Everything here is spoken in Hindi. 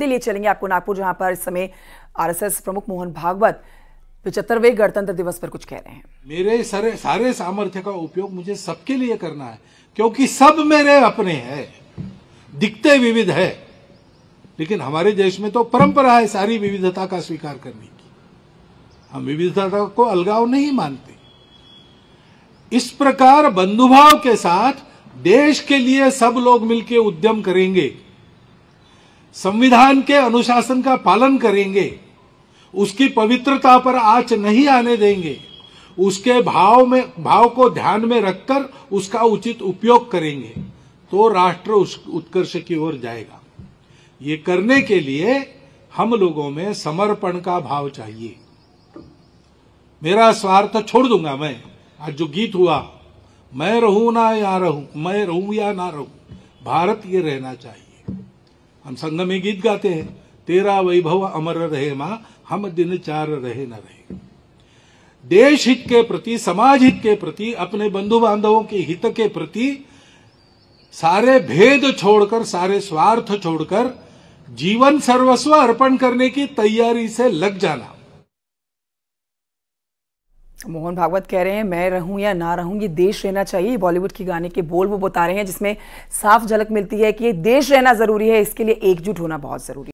लिए चलेंगे आपको नागपुर, जहाँ पर इस समय आरएसएस प्रमुख मोहन भागवत पिछहत्तरवें गणतंत्र दिवस पर कुछ कह रहे हैं। मेरे सारे सारे सामर्थ्य का उपयोग मुझे सबके लिए करना है, क्योंकि सब मेरे अपने हैं, दिखते विविध है। लेकिन हमारे देश में तो परंपरा है सारी विविधता का स्वीकार करने की। हम विविधता को अलगाव नहीं मानते। इस प्रकार बंधुभाव के साथ देश के लिए सब लोग मिलकर उद्यम करेंगे। संविधान के अनुशासन का पालन करेंगे, उसकी पवित्रता पर आँच नहीं आने देंगे, उसके भाव में, भाव को ध्यान में रखकर उसका उचित उपयोग करेंगे तो राष्ट्र उस उत्कर्ष की ओर जाएगा। ये करने के लिए हम लोगों में समर्पण का भाव चाहिए। मेरा स्वार्थ छोड़ दूँगा मैं। आज जो गीत हुआ, मैं रहूँ ना या रहूँ, मैं रहूँ या ना रहूँ, भारत ये रहना चाहिए। हम संघ में गीत गाते हैं। तेरा वैभव अमर रहे माँ, हम दिन चार रहे न रहे। देश हित के प्रति, समाज हित के प्रति, अपने बंधु बांधवों के हित के प्रति सारे भेद छोड़कर, सारे स्वार्थ छोड़कर, जीवन सर्वस्व अर्पण करने की तैयारी से लग जाना। मोहन भागवत कह रहे हैं, मैं रहूँ या ना रहूँ, ये देश रहना चाहिए। बॉलीवुड के गाने के बोल वो बता रहे हैं, जिसमें साफ़ झलक मिलती है कि ये देश रहना ज़रूरी है, इसके लिए एकजुट होना बहुत ज़रूरी है।